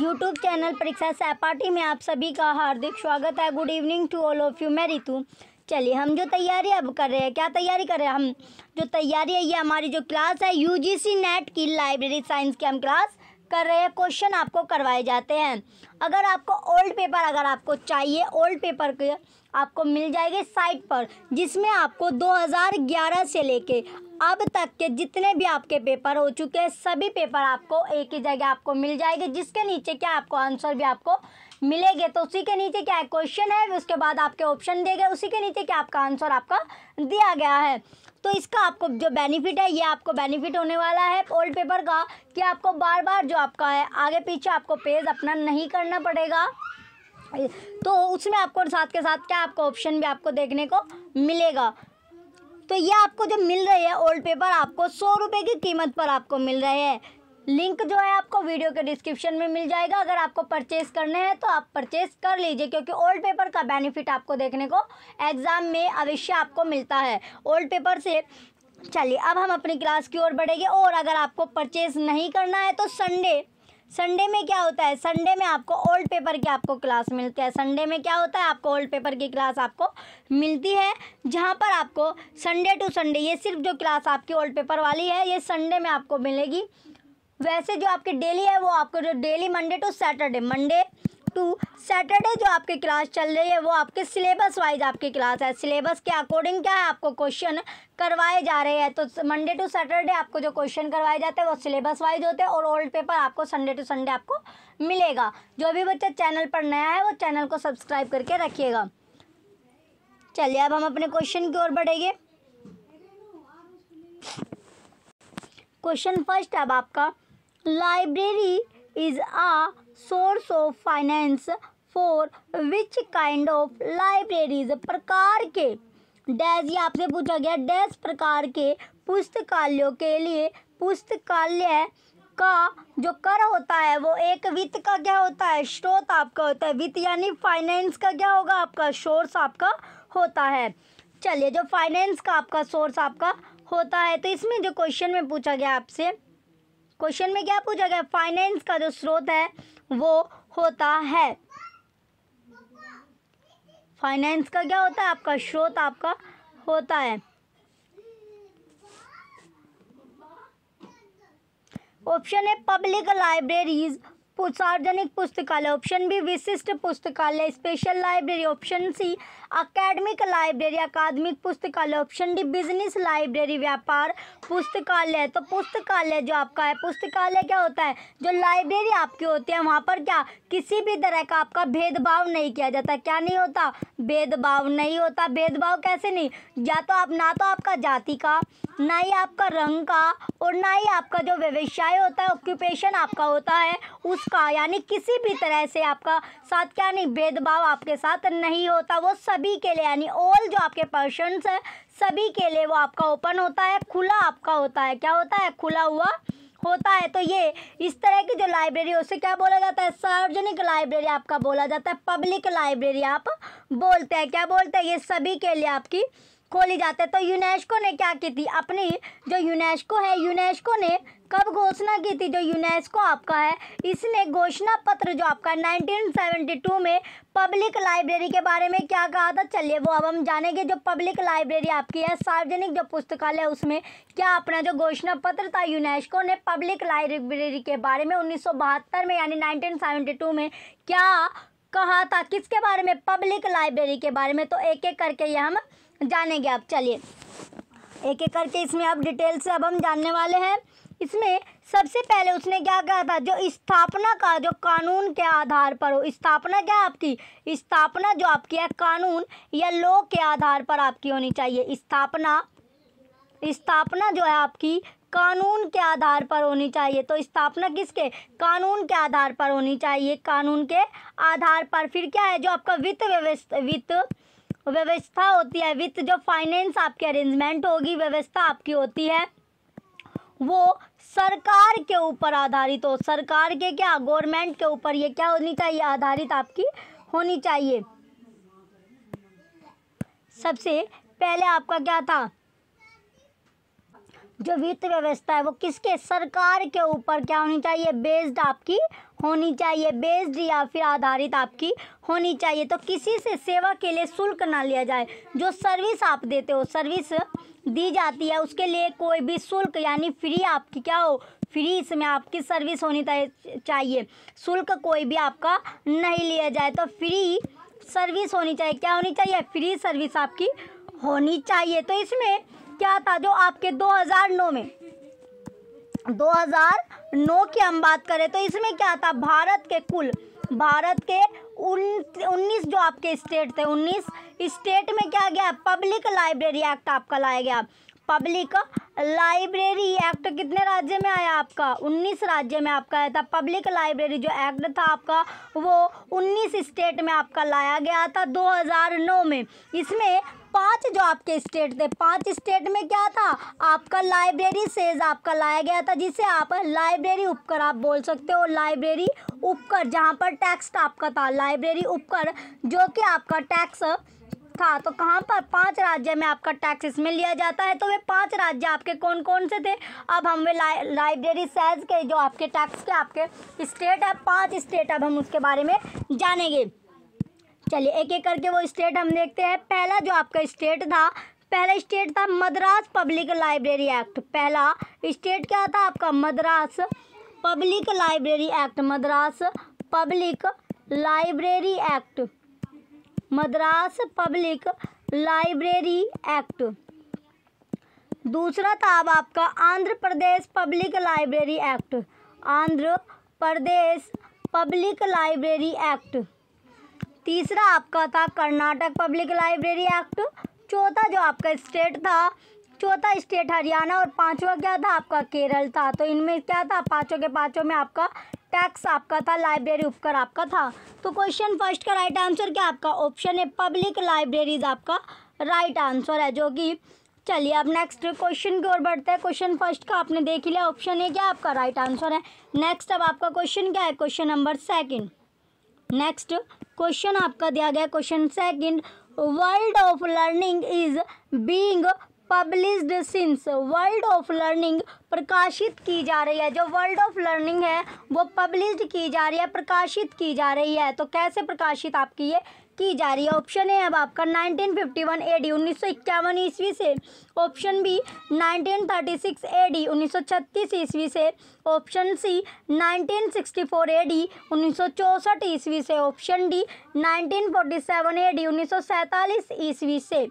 YouTube channel परीक्षा सहपाठी में आप सभी का हार्दिक स्वागत है। Good evening to all of you मैं रितु चलिए, हम जो तैयारी अब कर रहे हैं, क्या तैयारी कर रहे हैं? हम जो तैयारी है, ये हमारी जो क्लास है यूजीसी नेट की लाइब्रेरी साइंस की हम क्लास कर रहे हैं क्वेश्चन आपको करवाए जाते हैं। अगर आपको ओल्ड पेपर अगर आपको चाहिए ओल्ड पेपर के, आपको मिल जाएगी साइट पर, जिसमें आपको 2011 से लेके अब तक के जितने भी आपके पेपर हो चुके हैं, सभी पेपर आपको एक ही जगह आपको मिल जाएँगे, जिसके नीचे क्या आपको आंसर भी आपको मिलेंगे। तो उसी के नीचे क्या क्वेश्चन है, उसके बाद आपके ऑप्शन दिए गए, उसी के नीचे क्या आपका आंसर आपका दिया गया है। तो इसका आपको जो बेनिफिट है, ये आपको बेनिफिट होने वाला है ओल्ड पेपर का, कि आपको बार बार जो आपका है। आगे पीछे आपको पेज अपना नहीं करना पड़ेगा। तो उसमें आपको साथ के साथ क्या आपको ऑप्शन भी आपको देखने को मिलेगा। तो ये आपको जो मिल रही है ओल्ड पेपर आपको सौ रुपये की कीमत पर आपको मिल रहे हैं। लिंक जो है आपको वीडियो के डिस्क्रिप्शन में मिल जाएगा। अगर आपको परचेज करने हैं तो आप परचेज कर लीजिए, क्योंकि ओल्ड पेपर का बेनिफिट आपको देखने को एग्ज़ाम में अवश्य आपको मिलता है। ओल्ड पेपर से चलिए, अब हम अपनी क्लास की ओर बढ़ेंगे। और अगर आपको परचेज नहीं करना है तो संडे संडे में क्या होता है? संडे में आपको ओल्ड पेपर की आपको क्लास मिलती है। संडे में क्या होता है? आपको ओल्ड पेपर की क्लास आपको मिलती है, जहाँ पर आपको संडे टू संडे ये सिर्फ़ जो क्लास आपकी ओल्ड पेपर वाली है, ये संडे में आपको मिलेगी। वैसे जो आपकी डेली है, वो आपको जो daily Monday to Saturday Monday to Saturday जो आपकी क्लास चल रही है, वो आपके सिलेबस वाइज आपकी क्लास है। सिलेबस के अकॉर्डिंग क्या है, आपको क्वेश्चन करवाए जा रहे हैं। तो मंडे टू सैटरडे आपको जो क्वेश्चन करवाए जाते हैं, वो सिलेबस वाइज होते हैं और ओल्ड पेपर आपको संडे टू संडे आपको मिलेगा। जो भी बच्चा चैनल पर नया है, वो चैनल को सब्सक्राइब करके रखिएगा। चलिए, अब हम अपने क्वेश्चन की ओर बढ़ेंगे। क्वेश्चन फ़र्स्ट अब आपका। Library is a source of finance for which kind of libraries प्रकार के। डैज, ये आपसे पूछा गया डैश प्रकार के पुस्तकालयों के लिए पुस्तकालय का जो कर होता है, वो एक वित्त का क्या होता है? स्रोत आपका होता है। वित्त यानी फाइनेंस का क्या होगा? आपका सोर्स आपका होता है। चलिए, जो फाइनेंस का आपका सोर्स आपका होता है तो इसमें जो क्वेश्चन में पूछा गया आपसे क्वेश्चन में क्या पूछा गया? फाइनेंस का जो स्रोत है, वो होता है। फाइनेंस का क्या होता है? आपका स्रोत आपका होता है। ऑप्शन है पब्लिक लाइब्रेरीज सार्वजनिक पुस्तकालय ऑप्शन बी विशिष्ट पुस्तकालय special library option C academic library अकादमिक पुस्तकालय ऑप्शन डी बिज़नेस लाइब्रेरी व्यापार पुस्तकालय। तो पुस्तकालय जो आपका है, पुस्तकालय क्या होता है? जो लाइब्रेरी आपकी होती है, वहाँ पर क्या? किसी भी तरह का आपका भेदभाव नहीं किया जाता। क्या नहीं होता? भेदभाव नहीं होता। भेदभाव कैसे नहीं? या तो आप, ना तो आपका जाति का, ना ही आपका रंग का, और ना ही आपका जो व्यवसाय होता है ऑक्यूपेशन आपका होता है उसका यानी किसी भी तरह से आपका साथ क्या नहीं भेदभाव आपके साथ नहीं होता, वो सभी के लिए, यानी ऑल जो आपके पर्सनस है, सभी के लिए वो आपका ओपन होता है, खुला आपका होता है। क्या होता है? खुला हुआ होता है। तो ये, इस तरह की जो लाइब्रेरी उसे क्या बोला जाता है? सार्वजनिक लाइब्रेरी आपका बोला जाता है। पब्लिक लाइब्रेरी आप बोलते हैं। क्या बोलते हैं? ये सभी के लिए आपकी खोली जाती है। तो यूनेस्को ने क्या की थी? अपनी जो यूनेस्को है यूनेस्को ने कब घोषणा की थी जो यूनेस्को आपका है? इसने घोषणा पत्र जो आपका 1972 में पब्लिक लाइब्रेरी के बारे में क्या कहा था? चलिए वो अब हम जानेंगे जो पब्लिक लाइब्रेरी आपकी है, सार्वजनिक जो पुस्तकालय उसमें क्या अपना जो घोषणा पत्र था यूनेस्को ने पब्लिक लाइब्रेरी के बारे में उन्नीस सौ बहत्तर में, यानी नाइनटीन में क्या कहा था? किसके बारे में? पब्लिक लाइब्रेरी के बारे में। तो एक एक करके ये हम जानेंगे आप चलिए, एक एक करके इसमें आप डिटेल से अब हम जानने वाले हैं। इसमें सबसे पहले उसने क्या कहा था? जो स्थापना का, जो कानून के आधार पर हो। स्थापना क्या आपकी? स्थापना जो आपकी है, कानून या लॉ के आधार पर आपकी होनी चाहिए। स्थापना स्थापना जो है आपकी कानून के आधार पर होनी चाहिए। तो स्थापना किसके? कानून के आधार पर होनी चाहिए। कानून के आधार पर। फिर क्या है? जो आपका वित्त व्यवस्था वित्त व्यवस्था होती है, वित्त जो फाइनेंस आपकी अरेंजमेंट होगी, व्यवस्था आपकी होती है, वो सरकार के ऊपर आधारित हो। सरकार के क्या? गवर्नमेंट के ऊपर ये क्या होनी चाहिए? आधारित आपकी होनी चाहिए। सबसे पहले आपका क्या था? जो वित्त व्यवस्था है, वो किसके? सरकार के ऊपर क्या होनी चाहिए? बेस्ड आपकी होनी चाहिए। बेस्ड या फिर आधारित आपकी होनी चाहिए। तो किसी से सेवा के लिए शुल्क ना लिया जाए। जो सर्विस आप देते हो सर्विस दी जाती है। उसके लिए कोई भी शुल्क यानी फ्री आपकी क्या हो? फ्री इसमें आपकी सर्विस होनी चाहिए। शुल्क कोई भी आपका नहीं लिया जाए तो फ्री सर्विस होनी चाहिए। क्या होनी चाहिए? फ्री सर्विस आपकी होनी चाहिए। तो इसमें क्या था जो आपके 2009 में 2009 की हम बात करें तो इसमें क्या था? भारत के कुल, भारत के उन्नीस जो आपके स्टेट थे, उन्नीस स्टेट में क्या गया? पब्लिक लाइब्रेरी एक्ट आपका लाया गया। पब्लिक लाइब्रेरी एक्ट कितने राज्य में आया आपका? उन्नीस राज्य में आपका आया था। पब्लिक लाइब्रेरी जो एक्ट था आपका, वो उन्नीस स्टेट में आपका लाया गया था 2009 में। इसमें पाँच जो आपके स्टेट थे, पाँच स्टेट में क्या था? आपका लाइब्रेरी सेज आपका लाया गया था, जिसे आप लाइब्रेरी उपकर आप बोल सकते हो लाइब्रेरी उपकर, जहाँ पर टैक्स आपका था लाइब्रेरी उपकर, जो कि आपका टैक्स था। तो कहाँ पर? पाँच राज्य में आपका टैक्स इसमें लिया जाता है। तो वे पाँच राज्य आपके कौन कौन से थे? अब हम वे लाइब्रेरी सेज के, जो आपके टैक्स के, आपके स्टेट है, पाँच स्टेट अब हम उसके बारे में जानेंगे। चलिए, एक एक करके वो स्टेट हम देखते हैं। पहला जो आपका स्टेट था, पहला स्टेट था मद्रास पब्लिक लाइब्रेरी एक्ट पहला स्टेट क्या था आपका? Madras public library act Madras public library act Madras public library act दूसरा था अब आपका Andhra Pradesh public library act Andhra Pradesh public library act तीसरा आपका था कर्नाटक पब्लिक लाइब्रेरी एक्ट। चौथा जो आपका स्टेट था, चौथा स्टेट हरियाणा और पांचवा क्या था आपका केरल था। तो इनमें क्या था? पाँचों के पाँचों में आपका टैक्स आपका था लाइब्रेरी उपकर आपका था। तो क्वेश्चन फ़र्स्ट का राइट आंसर क्या आपका ऑप्शन है? पब्लिक लाइब्रेरीज आपका राइट आंसर है, जो कि चलिए अब नेक्स्ट क्वेश्चन की ओर बढ़ते हैं। क्वेश्चन फ़र्स्ट का आपने देख लिया ऑप्शन है क्या आपका? राइट आंसर है। नेक्स्ट अब आपका क्वेश्चन क्या है? Question number second next question आपका दिया गया। Question second world of learning is being published since world of learning प्रकाशित की जा रही है। जो वर्ल्ड ऑफ़ लर्निंग है, वो पब्लिश्ड की जा रही है, प्रकाशित की जा रही है। तो कैसे प्रकाशित आपकी ये की जा रही है। ऑप्शन ए अब आपका 1951 एडी उन्नीस सौ इक्यावन ईस्वी से। ऑप्शन बी 1936 एडी उन्नीस सौ छत्तीस ईस्वी से। ऑप्शन सी 1964 एडी उन्नीस सौ चौंसठ ईस्वी से। ऑप्शन डी 1947 एडी उन्नीस सौ सैंतालीस ईस्वी से।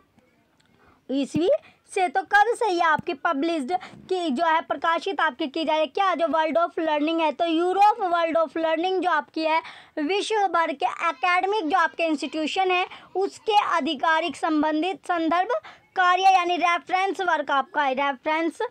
ईस्वी से तो कब से ये आपकी पब्लिश्ड की जो है, प्रकाशित आपकी की जाए क्या जो वर्ल्ड ऑफ़ लर्निंग है तो यूरोप वर्ल्ड ऑफ़ लर्निंग जो आपकी है, विश्व भर के एकेडमिक जो आपके इंस्टीट्यूशन है, उसके आधिकारिक संबंधित संदर्भ कार्य यानी रेफरेंस वर्क आपका है। रेफरेंस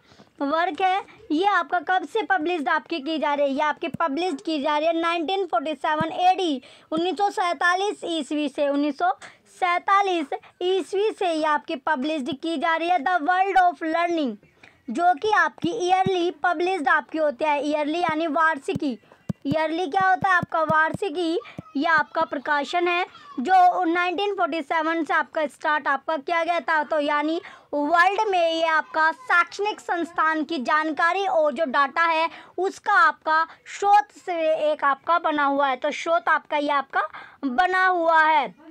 वर्क है, ये आपका कब से पब्लिश्ड आपकी की जा रही है? ये आपकी पब्लिश्ड की जा रही है 1947 एडी उन्नीस सौ सैंतालीस ईस्वी से, उन्नीस सौ सैतालीस ईस्वी से ये आपकी पब्लिश्ड की जा रही है द वर्ल्ड ऑफ़ लर्निंग, जो कि आपकी ईयरली पब्लिश्ड आपकी होती है, ईयरली यानी वार्षिकी। ईयरली क्या होता है? आपका वार्षिकी यह आपका प्रकाशन है, जो 1947 से आपका स्टार्ट आपका किया गया था। तो यानी वर्ल्ड में ये आपका शैक्षणिक संस्थान की जानकारी और जो डाटा है, उसका आपका स्रोत से एक आपका बना हुआ है। तो स्रोत आपका ये आपका बना हुआ है।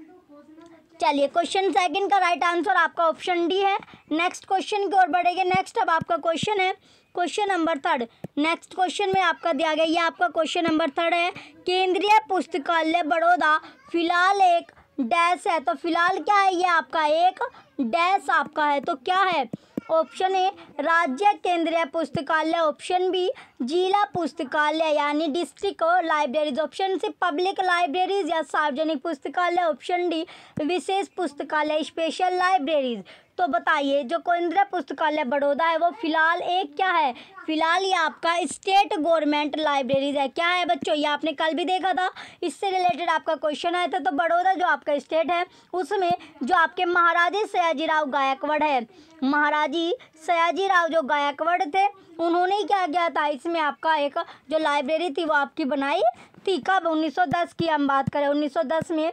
चलिए क्वेश्चन सेकंड का राइट आंसर आपका ऑप्शन डी है। नेक्स्ट क्वेश्चन की ओर बढ़ेंगे। नेक्स्ट अब आपका क्वेश्चन है। Question number third next question में आपका दिया गया, ये आपका क्वेश्चन नंबर थर्ड है। केंद्रीय पुस्तकालय बड़ौदा, फ़िलहाल एक डैश है। तो फ़िलहाल क्या है? ये आपका एक डैश आपका है। तो क्या है? ऑप्शन ए राज्य केंद्रीय पुस्तकालय ऑप्शन बी जिला पुस्तकालय यानी district libraries option C public libraries या सार्वजनिक पुस्तकालय ऑप्शन डी विशेष पुस्तकालय स्पेशल लाइब्रेरीज तो बताइए, जो केंद्रीय पुस्तकालय बड़ौदा है, वो फ़िलहाल एक क्या है? फ़िलहाल ये आपका स्टेट गवर्नमेंट लाइब्रेरीज है। क्या है बच्चों, ये आपने कल भी देखा था? इससे रिलेटेड आपका क्वेश्चन आया था तो बड़ौदा जो आपका स्टेट है, उसमें जो आपके महाराजी सयाजी राव गायकवाड़ है। महाराजी सयाजी राव जो गायकवाड़ थे, उन्होंने क्या किया था? इसमें आपका एक जो लाइब्रेरी थी, वो आपकी बनाई थी। कब? 1910 की, हम बात करें 1910 में।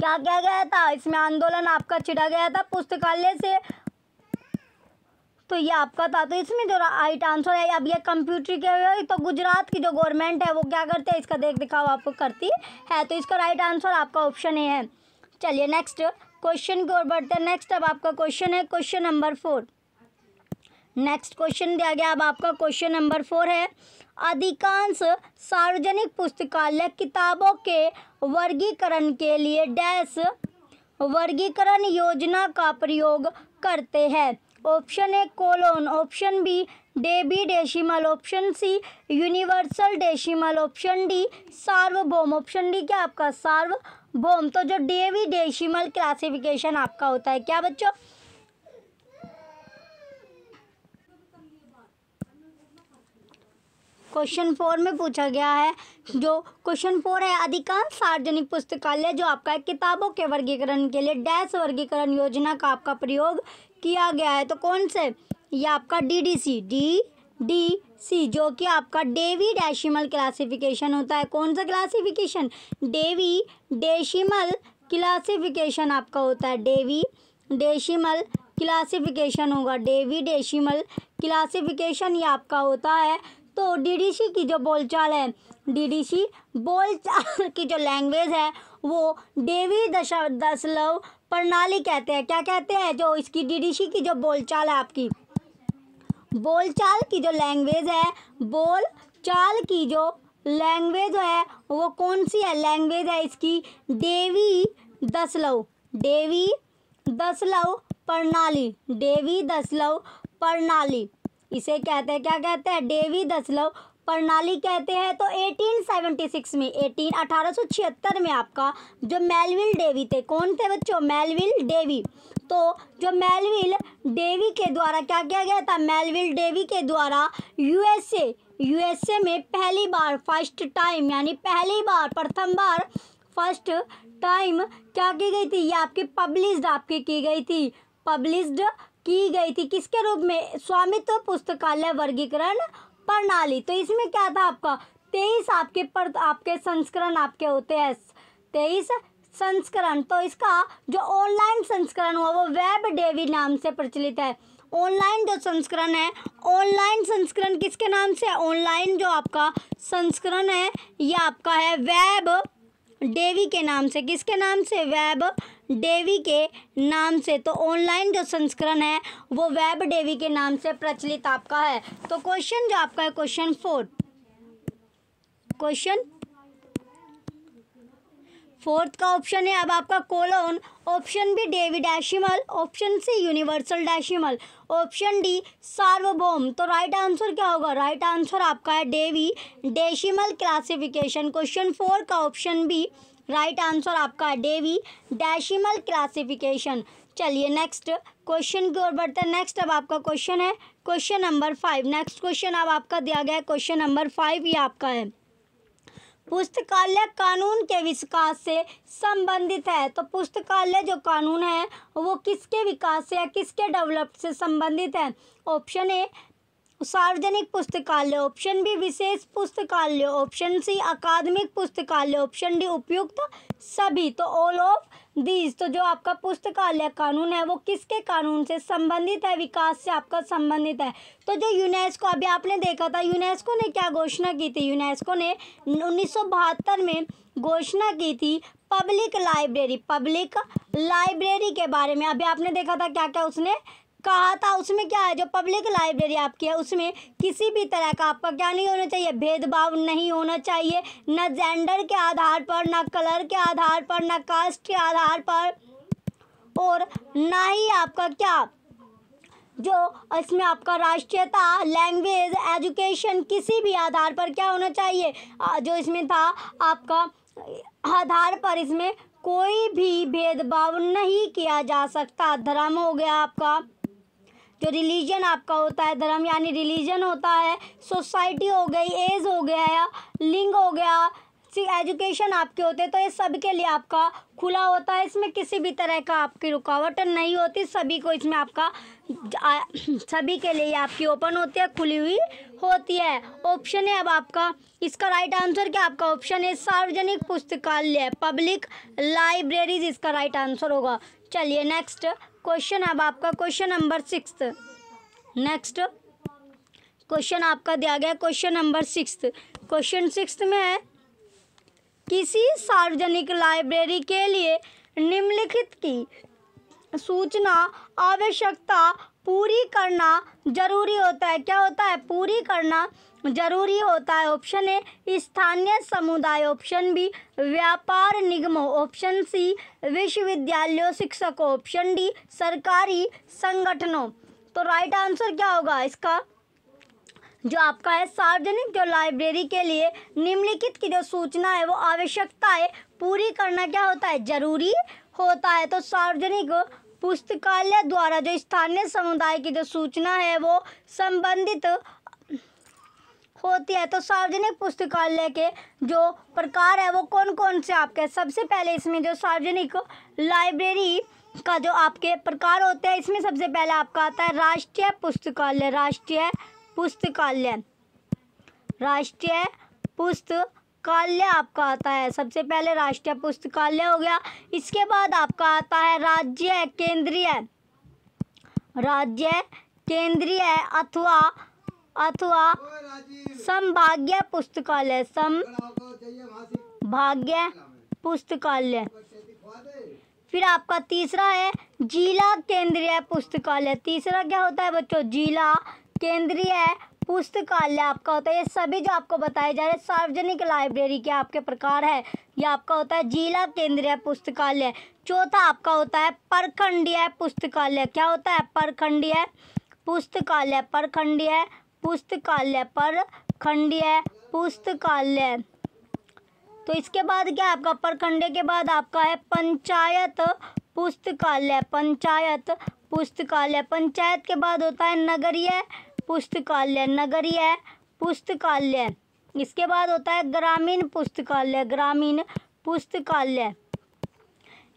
क्या किया गया था? इसमें आंदोलन आपका छिड़ा गया था पुस्तकालय से। तो ये आपका था तो इसमें जो राइट आंसर है अब ये कंप्यूटर के तो गुजरात की जो गवर्नमेंट है, वो क्या करते हैं? इसका देख दिखाव आपको करती है। तो इसका राइट आंसर आपका ऑप्शन ए है। चलिए नेक्स्ट क्वेश्चन की ओर बढ़ते हैं। नेक्स्ट अब आपका क्वेश्चन है question number four next question दिया गया, अब आपका क्वेश्चन नंबर फोर है। अधिकांश सार्वजनिक पुस्तकालय किताबों के वर्गीकरण के लिए डैश वर्गीकरण योजना का प्रयोग करते हैं। Option A, colon. Option B, Dewey decimal. Option C, universal decimal. Option D, Sarvabhauma. Option D, क्या आपका सार्वभौम? तो जो डेवी डेसिमल क्लासिफिकेशन आपका होता है, क्या बच्चों? क्वेश्चन फोर में पूछा गया है, जो क्वेश्चन फोर है, अधिकांश सार्वजनिक पुस्तकालय जो आपका है, किताबों के वर्गीकरण के लिए डैश वर्गीकरण योजना का आपका प्रयोग किया गया है। तो कौन से? ये आपका D D C D D C जो कि आपका डेवी डेसिमल क्लासिफिकेशन होता है। कौन सा क्लासिफिकेशन? डेवी डेसिमल क्लासिफिकेशन आपका होता है। डेवी डेसिमल क्लासिफिकेशन होगा। डेवी डेसिमल क्लासिफिकेशन ये आपका होता है। तो डीडीसी की जो बोलचाल है, डीडीसी बोलचाल की जो लैंग्वेज है, वो डेवी दश दशलव प्रणाली कहते हैं। क्या कहते हैं? जो इसकी डीडीसी की जो बोलचाल है आपकी। बोलचाल की जो लैंग्वेज है बोल चाल की जो लैंग्वेज है, वो कौन सी है? लैंग्वेज है इसकी देवी दसलव देवी दसलव प्रणाली। देवी दसलव प्रणाली। इसे कहते हैं, क्या कहते हैं? डेवी दसलव, प्रणाली कहते हैं तो 1876 में 18 1876 में आपका जो मेलविल डेवी थे, कौन थे बच्चों? Melvil Dewey. तो जो मेलविल डेवी के द्वारा, क्या किया गया था? मेलविल डेवी के द्वारा यूएसए यूएसए में पहली बार फ़र्स्ट टाइम यानी पहली बार, प्रथम बार फ़र्स्ट टाइम क्या की गई थी? ये आपकी पब्लिश्ड आपकी की गई थी। पब्लिश्ड की गई थी, किसके रूप में? स्वामित्व पुस्तकालय वर्गीकरण प्रणाली। तो इसमें क्या था आपका? तेईस आपके पर आपके संस्करण आपके होते हैं। तेईस संस्करण। तो इसका जो ऑनलाइन संस्करण हुआ, वो वेब डेवी नाम से प्रचलित है। ऑनलाइन जो संस्करण है, ऑनलाइन संस्करण किसके नाम से? ऑनलाइन जो आपका संस्करण है, ये आपका है वेब डेवी के नाम से। किसके नाम से? वेब डेवी के नाम से तो ऑनलाइन जो संस्करण है, वो वेब डेवी के नाम से प्रचलित आपका है। तो क्वेश्चन जो आपका है क्वेश्चन फोर क्वेश्चन फोर्थ का ऑप्शन है, अब आपका colon option B Dewey decimal option C universal decimal option D सार्वभौम। तो राइट आंसर क्या होगा? राइट आंसर आपका है Dewey decimal classification question four का ऑप्शन बी राइट आंसर आपका डेवी डैशिमल क्लासिफिकेशन चलिए नेक्स्ट क्वेश्चन की ओर बढ़ते हैं। नेक्स्ट अब आपका क्वेश्चन है। Question number five next question अब आपका दिया गया है। क्वेश्चन नंबर फाइव ये आपका है। पुस्तकालय कानून के विकास से संबंधित है। तो पुस्तकालय जो कानून है, वो किसके विकास से या किसके डेवलप से संबंधित है? ऑप्शन ए सार्वजनिक पुस्तकालय ऑप्शन बी विशेष पुस्तकालय ऑप्शन सी अकादमिक पुस्तकालय ऑप्शन डी उपयुक्त सभी। तो ऑल ऑफ़ दीज तो जो आपका पुस्तकालय कानून है, वो किसके कानून से संबंधित है, विकास से आपका संबंधित है? तो जो यूनेस्को अभी आपने देखा था यूनेस्को ने क्या घोषणा की थी? यूनेस्को ने उन्नीस सौ बहत्तर में घोषणा की थी पब्लिक लाइब्रेरी पब्लिक लाइब्रेरी के बारे में, अभी आपने देखा था क्या क्या उसने कहा था, उसमें क्या है? जो पब्लिक लाइब्रेरी आपकी है, उसमें किसी भी तरह का आपका क्या नहीं होना चाहिए? भेदभाव नहीं होना चाहिए, न जेंडर के आधार पर, न कलर के आधार पर, न कास्ट के आधार पर, और ना ही आपका क्या? जो इसमें आपका राष्ट्रीयता लैंग्वेज एजुकेशन किसी भी आधार पर क्या होना चाहिए? जो इसमें था, आपका आधार पर इसमें कोई भी भेदभाव नहीं किया जा सकता। धर्म हो गया आपका। जो रिलीजन आपका होता है, धर्म यानी रिलीजन होता है, सोसाइटी हो गई, एज हो गया लिंग हो गया एजुकेशन आपके होते तो ये सब के लिए आपका खुला होता है। इसमें किसी भी तरह का आपकी रुकावट नहीं होती, सभी को इसमें आपका सभी के लिए आपकी ओपन होती है, खुली हुई होती है। ऑप्शन है अब आपका, इसका राइट आंसर क्या आपका ऑप्शन है? सार्वजनिक पुस्तकालय पब्लिक लाइब्रेरीज इसका राइट आंसर होगा। चलिए नेक्स्ट क्वेश्चन अब आपका, question number six next question आपका दिया गया, question number six question six में है, किसी सार्वजनिक लाइब्रेरी के लिए निम्नलिखित की सूचना आवश्यकता पूरी करना ज़रूरी होता है। क्या होता है? पूरी करना ज़रूरी होता है। ऑप्शन ए स्थानीय समुदाय। ऑप्शन बी व्यापार निगमों। ऑप्शन सी विश्वविद्यालयों, शिक्षकों। ऑप्शन डी सरकारी संगठनों। तो राइट आंसर क्या होगा इसका? जो आपका है, सार्वजनिक जो लाइब्रेरी के लिए निम्नलिखित की जो सूचना है, वो आवश्यकताएँ पूरी करना क्या होता है? ज़रूरी होता है। तो सार्वजनिक पुस्तकालय द्वारा जो स्थानीय समुदाय की जो सूचना है वो संबंधित होती है तो सार्वजनिक पुस्तकालय के जो प्रकार है वो कौन कौन से आपके? सबसे पहले इसमें जो सार्वजनिक लाइब्रेरी का जो आपके प्रकार होते हैं, इसमें सबसे पहले आपका आता है राष्ट्रीय पुस्तकालय राष्ट्रीय पुस्तकालय। राष्ट्रीय पुस्तकालय आपका आता है। सबसे पहले राष्ट्रीय पुस्तकालय हो गया। इसके बाद आपका आता है राज्य केंद्रीय। राज्य केंद्रीय अथवा अथवा संभाग्य पुस्तकालय। संभाग्य पुस्तकालय। फिर आपका तीसरा है जिला केंद्रीय पुस्तकालय। तीसरा क्या होता है बच्चों? जिला केंद्रीय पुस्तकालय आपका होता है, ये सभी जो आपको बताए जा रहे हैं, सार्वजनिक लाइब्रेरी के आपके प्रकार है। ये आपका होता है, जिला केंद्रीय पुस्तकालय। चौथा आपका होता है, परखंडीय पुस्तकालय। क्या होता है, परखंडीय पुस्तकालय? परखंडीय पुस्तकालय परखंडीय पुस्तकालय। तो इसके बाद क्या आपका? परखंडे के बाद आपका है, पंचायत पुस्तकालय। पंचायत पुस्तकालय। पंचायत के बाद होता है, नगरीय पुस्तकालय, नगरीय पुस्तकालय। इसके बाद होता है ग्रामीण पुस्तकालय ग्रामीण पुस्तकालय।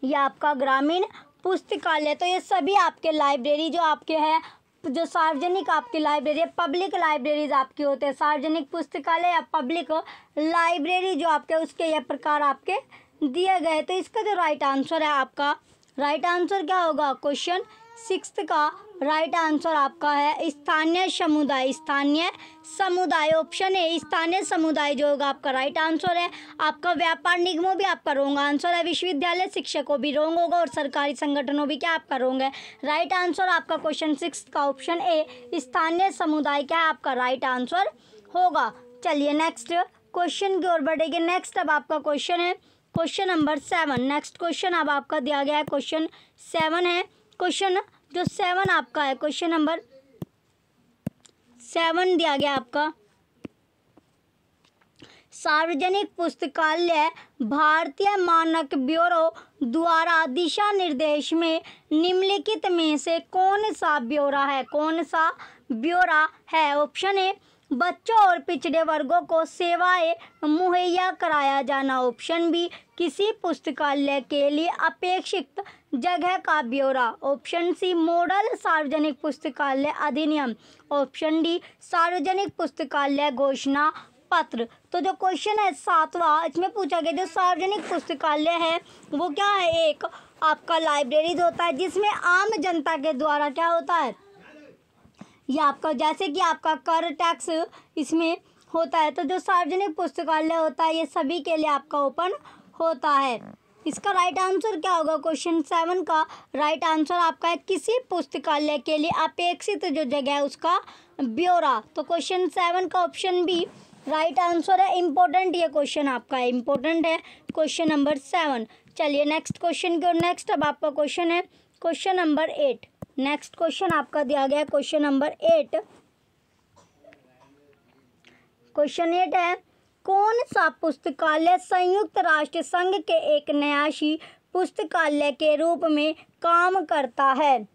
ये आपका ग्रामीण पुस्तकालय। तो ये सभी आपके लाइब्रेरी जो आपके हैं, जो सार्वजनिक आपकी लाइब्रेरी है पब्लिक लाइब्रेरीज आपके होते हैं। सार्वजनिक पुस्तकालय या पब्लिक लाइब्रेरी जो आपके उसके ये प्रकार आपके दिए गए तो इसका जो राइट आंसर है आपका राइट आंसर क्या होगा? क्वेश्चन सिक्स का राइट आंसर आपका है। स्थानीय समुदाय स्थानीय समुदाय ऑप्शन है स्थानीय समुदाय जो होगा आपका राइट आंसर है। आपका व्यापार निगमों भी आपका रोंग आंसर है। विश्वविद्यालय शिक्षकों भी रोंग होगा और सरकारी संगठनों भी क्या आपका रोंग है। राइट आंसर आपका क्वेश्चन सिक्स का ऑप्शन ए स्थानीय समुदाय क्या है आपका राइट आंसर होगा। चलिए नेक्स्ट क्वेश्चन की ओर बढ़ेगी। नेक्स्ट अब आपका क्वेश्चन है। Question number seven next question अब आपका दिया गया है। क्वेश्चन सेवन है। क्वेश्चन जो सेवन आपका है क्वेश्चन नंबर सेवन दिया गया आपका। सार्वजनिक पुस्तकालय, भारतीय मानक ब्यूरो द्वारा दिशा निर्देश में निम्नलिखित में से कौन सा ब्यौरा है? कौन सा ब्यौरा है? ऑप्शन ए बच्चों और पिछड़े वर्गों को सेवाएँ मुहैया कराया जाना। ऑप्शन बी किसी पुस्तकालय के लिए अपेक्षित जगह का ब्यौरा ऑप्शन सी मॉडल सार्वजनिक पुस्तकालय अधिनियम ऑप्शन डी सार्वजनिक पुस्तकालय घोषणा पत्र। तो जो क्वेश्चन है, सातवां, इसमें पूछा गया जो सार्वजनिक पुस्तकालय है, वो क्या है? एक, आपका लाइब्रेरी होता है, जिसमें आम जनता के द्वारा क्या होता है? ये आपका, जैसे कि आपका कर टैक्स इसमें होता है तो जो सार्वजनिक पुस्तकालय होता है, ये सभी के लिए आपका ओपन होता है। इसका राइट आंसर क्या होगा? क्वेश्चन सेवन का राइट आंसर आपका है किसी पुस्तकालय के लिए अपेक्षित जो जगह है उसका ब्यौरा। तो क्वेश्चन सेवन का ऑप्शन बी राइट आंसर है इम्पोर्टेंट ये क्वेश्चन आपका है इम्पोर्टेंट है। क्वेश्चन नंबर सेवन चलिए नेक्स्ट क्वेश्चन की ओर नेक्स्ट अब आपका क्वेश्चन है। Question number eight next question आपका दिया गया question number eight question eight है। कौन सा पुस्तकालय संयुक्त राष्ट्र संघ के एक न्यासी पुस्तकालय के रूप में काम करता है?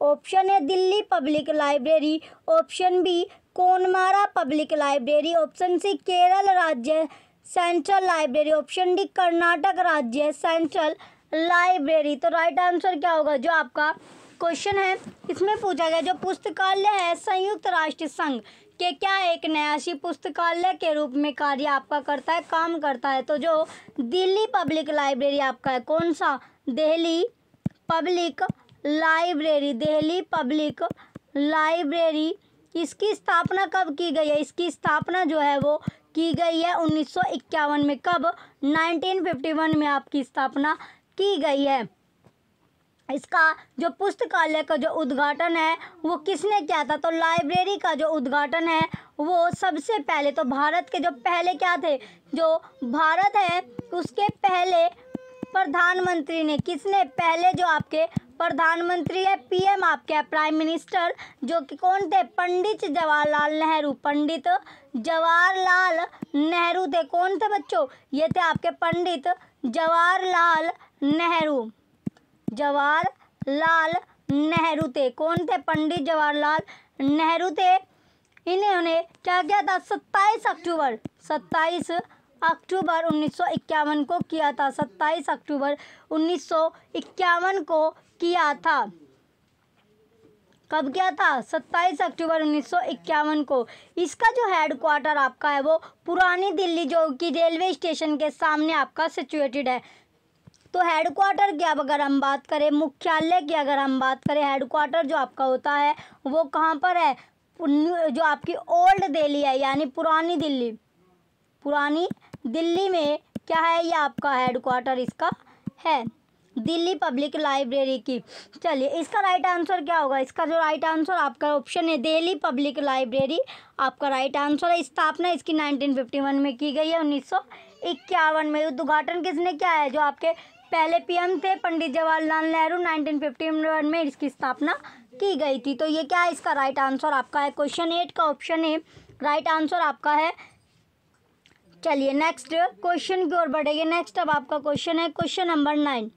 ऑप्शन है Delhi public library, option B Connemara public library, option C Kerala राज्य central library, option D Karnataka राज्य सेंट्रल लाइब्रेरी। तो राइट आंसर क्या होगा? जो आपका क्वेश्चन है, इसमें पूछा गया, जो पुस्तकालय है संयुक्त राष्ट्र संघ के क्या एक नया न्यासी पुस्तकालय के रूप में कार्य आपका करता है, काम करता है? तो जो दिल्ली पब्लिक लाइब्रेरी आपका है, कौन सा? Delhi public library. Delhi public library. इसकी स्थापना कब की गई है? इसकी स्थापना जो है वो की गई है उन्नीस सौ इक्यावन में। कब? 1951 में आपकी स्थापना की गई है। इसका जो पुस्तकालय का जो उद्घाटन है, वो किसने किया था? तो लाइब्रेरी का जो उद्घाटन है, वो सबसे पहले तो भारत के जो पहले क्या थे? जो भारत है, उसके पहले प्रधानमंत्री ने, किसने पहले जो आपके प्रधानमंत्री है, पीएम आपके प्राइम मिनिस्टर जो कि कौन थे? पंडित जवाहरलाल नेहरू। पंडित जवाहरलाल नेहरू थे। कौन थे बच्चों? ये थे आपके पंडित जवाहरलाल नेहरू। जवाहरलाल नेहरू थे। कौन थे? पंडित जवाहरलाल नेहरू थे। इन्होंने क्या किया था? सत्ताईस अक्टूबर सत्ताईस अक्टूबर उन्नीस सौ इक्यावन को किया था। सत्ताईस अक्टूबर उन्नीस सौ इक्यावन को किया था। कब किया था? सत्ताईस अक्टूबर उन्नीस सौ इक्यावन को। इसका जो हेड क्वार्टर आपका है, वो पुरानी दिल्ली जो कि रेलवे स्टेशन के सामने आपका सिचुएटेड है। तो हेड क्वार्टर की अगर हम बात करें, मुख्यालय की अगर हम बात करें हेड क्वार्टर जो आपका होता है, वो कहाँ पर है? जो आपकी ओल्ड दिल्ली है, यानी पुरानी दिल्ली। पुरानी दिल्ली में क्या है ये आपका हेड क्वार्टर इसका? है दिल्ली पब्लिक लाइब्रेरी की। चलिए, इसका राइट आंसर क्या होगा? इसका जो राइट आंसर आपका ऑप्शन है, दिल्ली पब्लिक लाइब्रेरी आपका राइट आंसर है, स्थापना इसकी 1951 में की गई है, उन्नीस सौ में उद्घाटन किसने किया है? जो आपके पहले पीएम थे, पंडित जवाहरलाल नेहरू 1951 में इसकी स्थापना की गई थी। तो ये क्या है इसका राइट आंसर आपका है? क्वेश्चन एट का ऑप्शन ए राइट आंसर आपका है। चलिए नेक्स्ट क्वेश्चन की ओर बढ़ेंगे। नेक्स्ट अब आपका क्वेश्चन है। Question number nine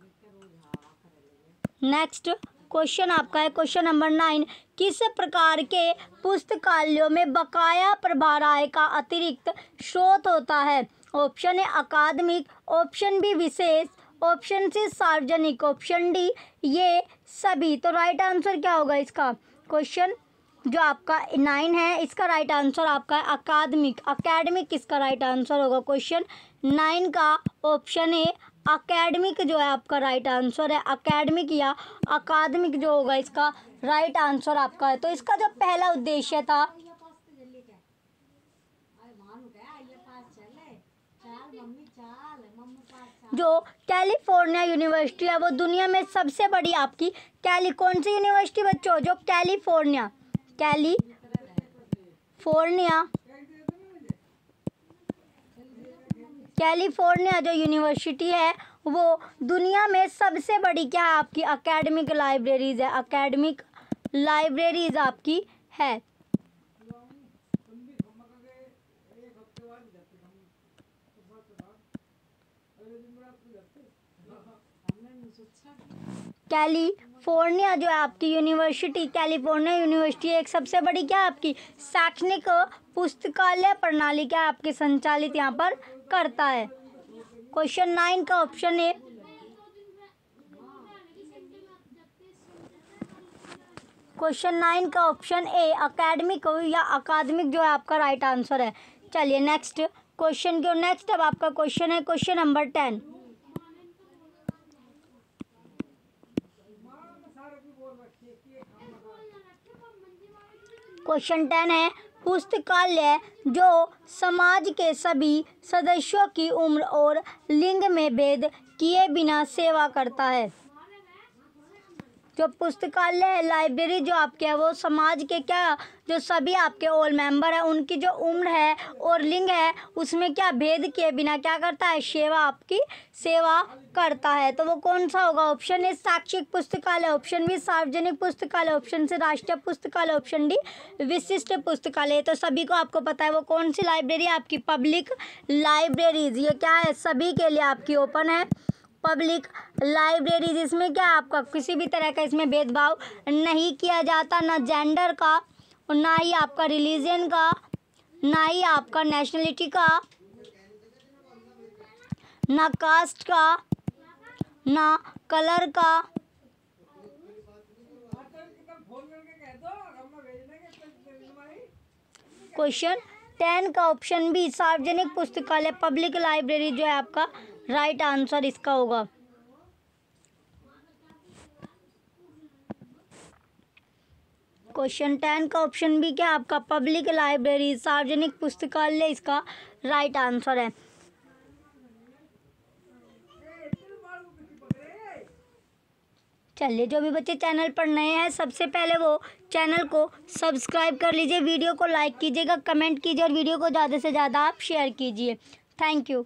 next question आपका है। क्वेश्चन नंबर नाइन किस प्रकार के पुस्तकालयों में बकाया प्रभार आय का अतिरिक्त स्रोत होता है? ऑप्शन ए अकादमिक, ऑप्शन बी विशेष, ऑप्शन सी सार्वजनिक, ऑप्शन डी ये सभी। तो राइट आंसर क्या होगा इसका? क्वेश्चन जो आपका नाइन है, इसका राइट आंसर आपका है अकादमिक। अकेडमिक किसका राइट आंसर होगा? क्वेश्चन नाइन का ऑप्शन ए अकेडमिक जो है आपका राइट आंसर है। अकेडमिक या अकादमिक जो होगा इसका राइट आंसर आपका है। तो इसका जो पहला उद्देश्य था जो कैलिफ़ोर्निया यूनिवर्सिटी है, वो दुनिया में सबसे बड़ी आपकी कैली, कौन सी यूनिवर्सिटी बच्चों, जो कैलिफ़ोर्निया कैलिफ़ोर्निया कैलिफ़ोर्निया जो यूनिवर्सिटी है, वो दुनिया में सबसे बड़ी क्या है आपकी अकेडमिक लाइब्रेरीज है अकेडमिक लाइब्रेरीज आपकी है। कैलिफ़ोर्निया, जो आपकी यूनिवर्सिटी, कैलिफ़ोर्निया यूनिवर्सिटी एक सबसे बड़ी क्या आपकी शैक्षणिक पुस्तकालय प्रणाली क्या आपके संचालित यहाँ पर करता है? क्वेश्चन नाइन का ऑप्शन है क्वेश्चन नाइन का ऑप्शन ए अकेडमिक या अकादमिक जो है आपका राइट आंसर है। चलिए नेक्स्ट क्वेश्चन क्यों नेक्स्ट अब आपका क्वेश्चन है question number ten question ten है। पुस्तकालय, जो समाज के सभी सदस्यों की उम्र और लिंग में भेद किए बिना सेवा करता है। जो पुस्तकालय है लाइब्रेरी जो आपके है, वो समाज के क्या, जो सभी आपके ओल मेंबर है, उनकी जो उम्र है और लिंग है, उसमें क्या भेद किए बिना क्या करता है? सेवा आपकी सेवा करता है। तो वो कौन सा होगा? ऑप्शन ए शैक्षिक पुस्तकालय ऑप्शन बी सार्वजनिक पुस्तकालय ऑप्शन सी राष्ट्रीय पुस्तकालय ऑप्शन डी विशिष्ट पुस्तकालय। तो सभी को आपको पता है, वो कौन सी लाइब्रेरी आपकी पब्लिक लाइब्रेरीज ये क्या है? सभी के लिए आपकी ओपन है। पब्लिक लाइब्रेरी जिसमें क्या आपका किसी भी तरह का इसमें भेदभाव नहीं किया जाता, ना जेंडर का, ना ही आपका रिलीजन का, ना ही आपका नेशनलिटी का, ना कास्ट का, ना कलर का। क्वेश्चन टेन का ऑप्शन भी सार्वजनिक पुस्तकालय पब्लिक लाइब्रेरी जो है आपका राइट आंसर इसका होगा। क्वेश्चन टेन का ऑप्शन भी क्या? आपका पब्लिक लाइब्रेरी सार्वजनिक पुस्तकालय, इसका राइट आंसर है। चलिए, जो भी बच्चे चैनल पर नए हैं, सबसे पहले वो चैनल को सब्सक्राइब कर लीजिए वीडियो को लाइक कीजिएगा कमेंट कीजिए और वीडियो को ज़्यादा से ज़्यादा आप शेयर कीजिए। Thank you